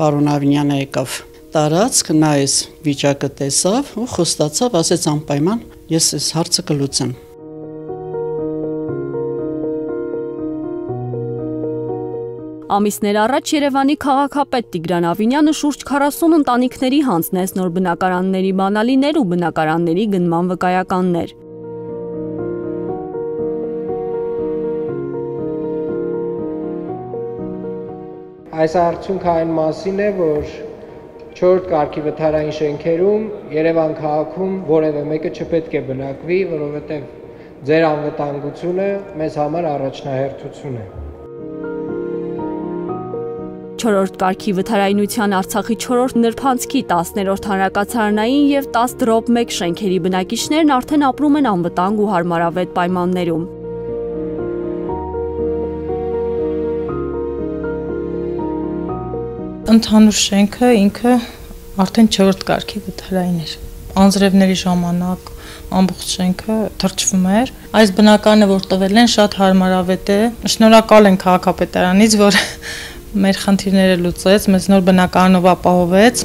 Պարոն Ավինյանը եկավ տարածք, նա այս վիճակը տեսավ ու խոստացավ, ասեց անպայման ես այս հարցը կլուծեմ։ Ամիսներ առաջ Երևանի քաղաքապետ Տիգրան Ավինյանը շուրջ 40 ընտանիքների հանձնեց նոր բնակարանների բանալիներ ու բնակարանների գնման վկայականներ։ Այս արդյունքը այն մասին է, որ 4-րդ կարգի վթարային շենքերում Երևան քաղաքում որևէ մեկը չպետք է բնակվի, որովհետև ձեր անվտանգությունը մեզ համար առաջնահերթություն է։ 4-րդ կարգի վթարայնության Արցախի 4-րդ նրբանցքի 10-րդ հանրակացարանային եւ 10 դրոպ 1 շենքերի բնակիչներն արդեն ապրում են անվտանգ ու հարմարավետ պայմաններում։ Ընդհանուր շենքը ինքը արդեն 4-րդ կարգի վթարային էր։ Անձրևների ժամանակ ամբողջ շենքը թրջվում էր։ Այս բնականը, որ տվել են, շատ հարմարավետ է։ Շնորհակալ ենք քաղաքապետարանից, որ մեր խնդիրները լուծեց, մեզ նոր բնակարանով ապահովեց։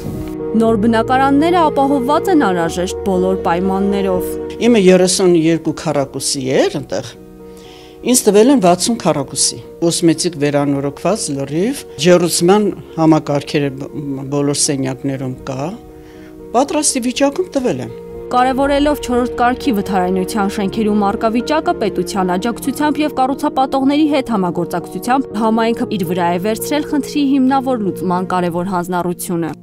Նոր բնակարանները ապահովված են անհրաժեշտ բոլոր պայմաններով։ Իմը 32 քառակուսի էր այնտեղ։ Ինձ տվել են 60 քառակուսի։ Կոսմետիկ վերանորոգված լրիվ, ջերուցման համակարգերը բոլոր սենյակներում կա։ Պատրաստի վիճակում տվել են։ Կարևորելով 4-րդ կարգի վթարայնության շենքերում արկա վիճակը պետության աջակցությամբ եւ կառուցապատողների հետ համագործակցությամբ համայնքը իր վրա է վերցրել խնդրի հիմնավոր լուծման կարևոր հանձնառությունը։